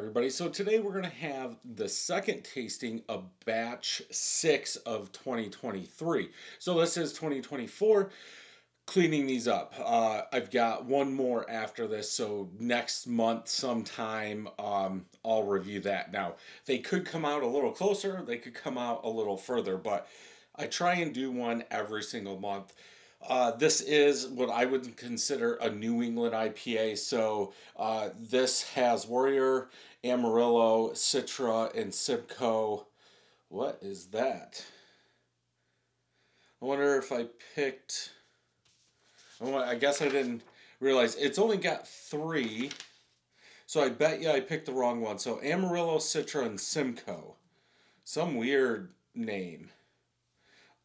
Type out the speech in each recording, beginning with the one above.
everybody. So today we're going to have the second tasting of batch six of 2023. So this is 2024. Cleaning these up. Uh, I've got one more after this, so next month sometime um, I'll review that. Now, they could come out a little closer, they could come out a little further, but I try and do one every single month. Uh, this is what I would consider a New England IPA. So uh, this has Warrior, Amarillo, Citra, and Simcoe. What is that? I wonder if I picked. I guess I didn't realize it's only got three. So I bet you I picked the wrong one. So Amarillo, Citra, and Simcoe. Some weird name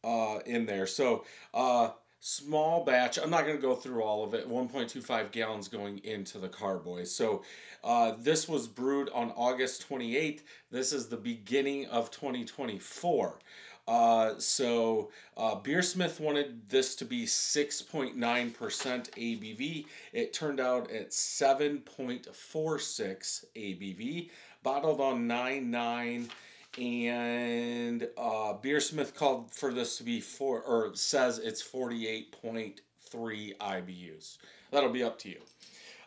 uh, in there. So uh, small batch. I'm not going to go through all of it. 1.25 gallons going into the carboy. So uh, this was brewed on August 28th. This is the beginning of 2024. Uh, so uh, Beersmith wanted this to be 6.9% ABV. It turned out at 7.46 ABV, bottled on 9.9 and uh, Beersmith called for this to be four, or says it's 48.3 IBUs. That'll be up to you.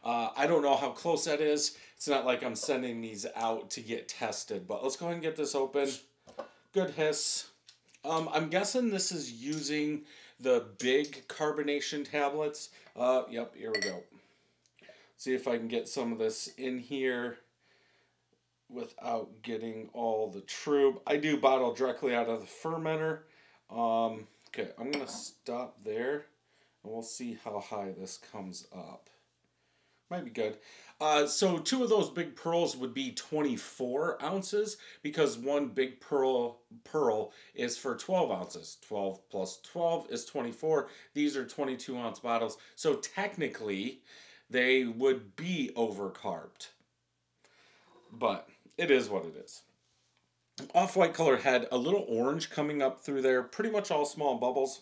Uh, I don't know how close that is. It's not like I'm sending these out to get tested, but let's go ahead and get this open. Good hiss. Um, I'm guessing this is using the big carbonation tablets. Uh, yep, here we go. See if I can get some of this in here without getting all the trub. I do bottle directly out of the fermenter. Um, okay, I'm going to stop there and we'll see how high this comes up. Might be good. Uh, so two of those big pearls would be 24 ounces because one big pearl pearl is for 12 ounces. 12 plus 12 is 24. These are 22 ounce bottles. So technically, they would be overcarbed. But it is what it is. Off-white color had a little orange coming up through there, pretty much all small bubbles.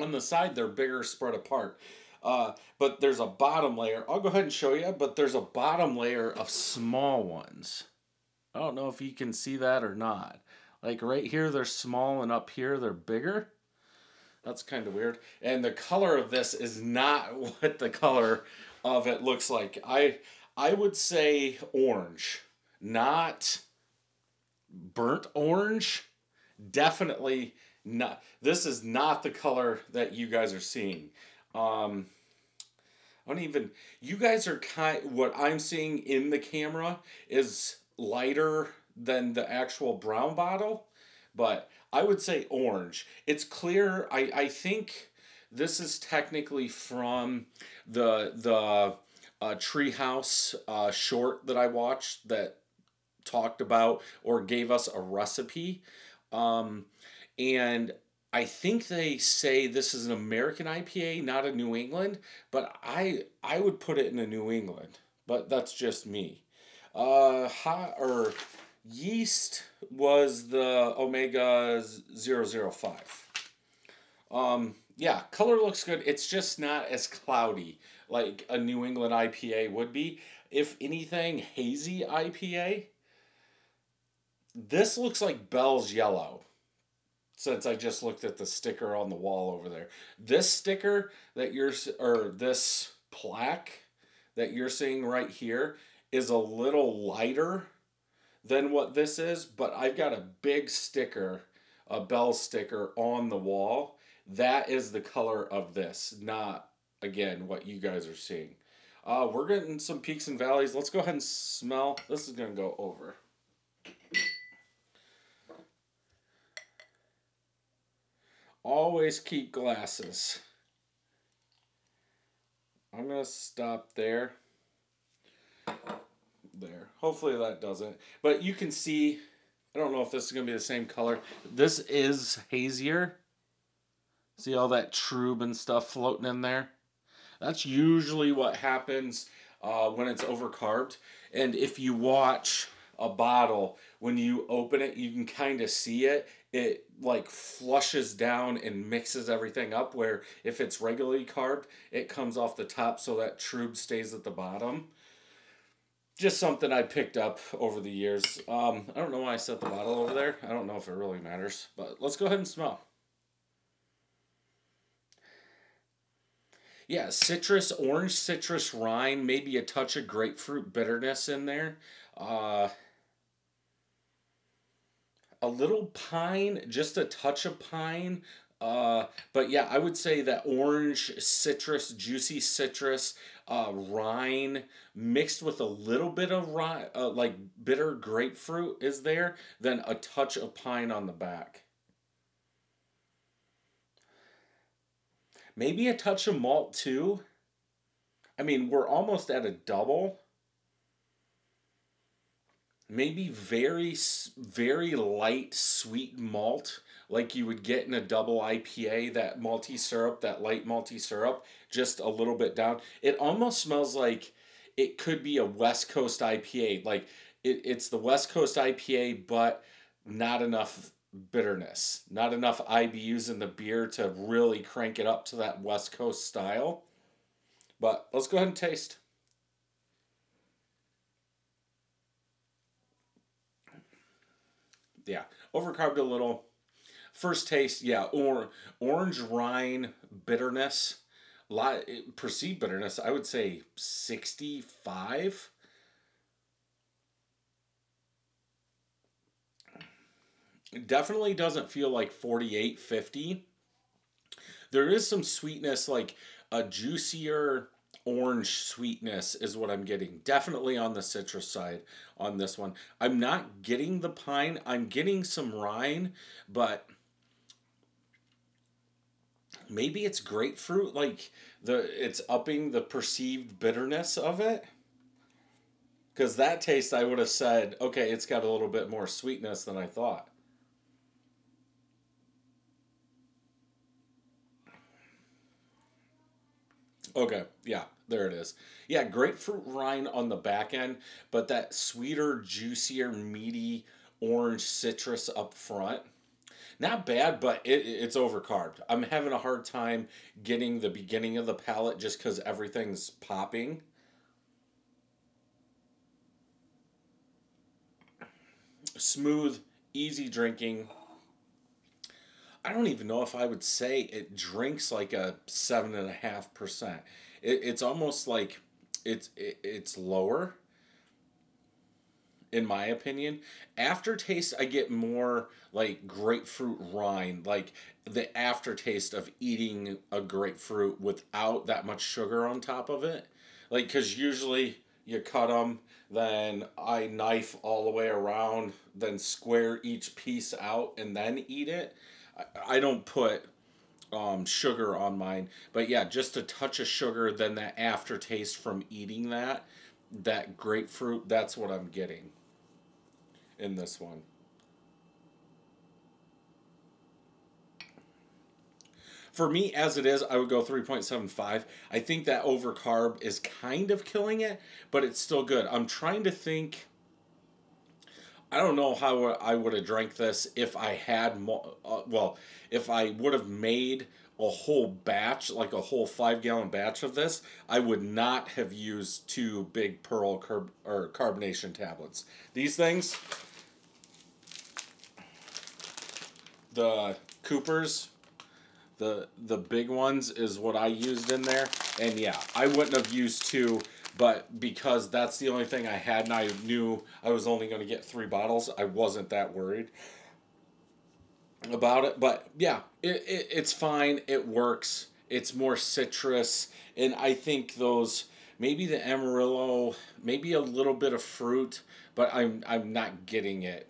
On the side, they're bigger, spread apart. Uh, but there's a bottom layer. I'll go ahead and show you, but there's a bottom layer of small ones. I don't know if you can see that or not. Like right here, they're small, and up here, they're bigger. That's kind of weird. And the color of this is not what the color of it looks like. I I would say orange not burnt orange. Definitely not. This is not the color that you guys are seeing. Um, I don't even. You guys are kind. What I'm seeing in the camera is lighter than the actual brown bottle, but I would say orange. It's clear. I I think this is technically from the the uh, Tree House uh, short that I watched that talked about or gave us a recipe. Um, and I think they say this is an American IPA, not a New England, but I I would put it in a New England. But that's just me. Uh, hot or yeast was the Omega 005. Um, yeah, color looks good. It's just not as cloudy like a New England IPA would be. If anything, hazy IPA this looks like Bell's Yellow. Since I just looked at the sticker on the wall over there. This sticker that you're, or this plaque that you're seeing right here is a little lighter than what this is, but I've got a big sticker, a Bell sticker on the wall. That is the color of this, not, again, what you guys are seeing. Uh, we're getting some peaks and valleys. Let's go ahead and smell. This is going to go over. Always keep glasses. I'm going to stop there. There. Hopefully that doesn't. But you can see, I don't know if this is going to be the same color. This is hazier. See all that trub and stuff floating in there? That's usually what happens uh, when it's overcarbed. And if you watch a bottle, when you open it, you can kind of see it. It like flushes down and mixes everything up. Where if it's regularly carbed, it comes off the top so that trub stays at the bottom. just something I picked up over the years. Um, I don't know why I set the bottle over there. I don't know if it really matters, but let's go ahead and smell. Yeah, citrus, orange citrus rind, maybe a touch of grapefruit bitterness in there. Uh, a little pine, just a touch of pine. Uh, but yeah, I would say that orange citrus, juicy citrus, uh, rind mixed with a little bit of rye, uh, like bitter grapefruit is there, then a touch of pine on the back. Maybe a touch of malt too. I mean, we're almost at a double maybe very very light sweet malt like you would get in a double IPA that malty syrup that light malty syrup just a little bit down. It almost smells like it could be a west coast IPA like it, it's the west coast IPA but not enough bitterness not enough IBUs in the beer to really crank it up to that west coast style. But let's go ahead and taste yeah, overcarbed a little. First taste, yeah, or orange rind bitterness, lot perceived bitterness. I would say sixty five. Definitely doesn't feel like 48, 50. There is some sweetness, like a juicier orange sweetness is what I'm getting. Definitely on the citrus side on this one. I'm not getting the pine. I'm getting some rind, but maybe it's grapefruit like the it's upping the perceived bitterness of it. Cuz that taste I would have said, okay, it's got a little bit more sweetness than I thought. Okay, yeah, there it is. Yeah, grapefruit rind on the back end, but that sweeter, juicier, meaty orange citrus up front. Not bad, but it, it's overcarbed. I'm having a hard time getting the beginning of the palate just because everything's popping. Smooth, easy drinking I don't even know if I would say it drinks like a seven and a half percent. It's almost like it's it, it's lower. In my opinion, aftertaste I get more like grapefruit rind, like the aftertaste of eating a grapefruit without that much sugar on top of it. Like, because usually you cut them, then I knife all the way around, then square each piece out, and then eat it I, I don't put um, sugar on mine, but yeah, just a touch of sugar, then that aftertaste from eating that, that grapefruit, that's what I'm getting in this one. For me, as it is, I would go 3.75. I think that overcarb is kind of killing it, but it's still good. I'm trying to think I don't know how I would have drank this if I had more. Uh, well, if I would have made a whole batch, like a whole five gallon batch of this, I would not have used two big pearl carb- or carbonation tablets. These things, the Coopers, the the big ones is what I used in there, and yeah, I wouldn't have used two but because that's the only thing I had and I knew I was only going to get three bottles, I wasn't that worried about it. But yeah, it, it, it's fine. It works. It's more citrus. And I think those, maybe the Amarillo, maybe a little bit of fruit, but I'm, I'm not getting it.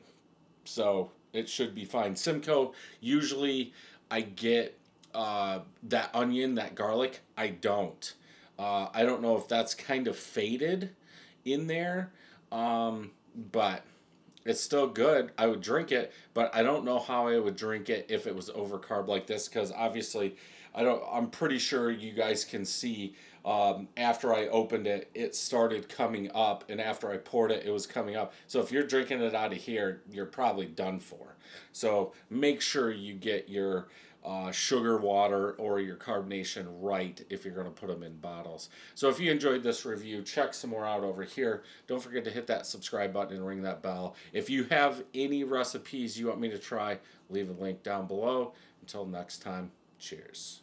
So it should be fine. Simcoe, usually I get uh, that onion, that garlic. I don't. Uh, I don't know if that's kind of faded in there, um, but it's still good. I would drink it, but I don't know how I would drink it if it was over carb like this because obviously I don't. I'm pretty sure you guys can see. Um, after I opened it, it started coming up, and after I poured it, it was coming up. So if you're drinking it out of here, you're probably done for. So make sure you get your uh, sugar water or your carbonation right if you're going to put them in bottles. So if you enjoyed this review, check some more out over here. Don't forget to hit that subscribe button and ring that bell. If you have any recipes you want me to try, leave a link down below. Until next time, cheers.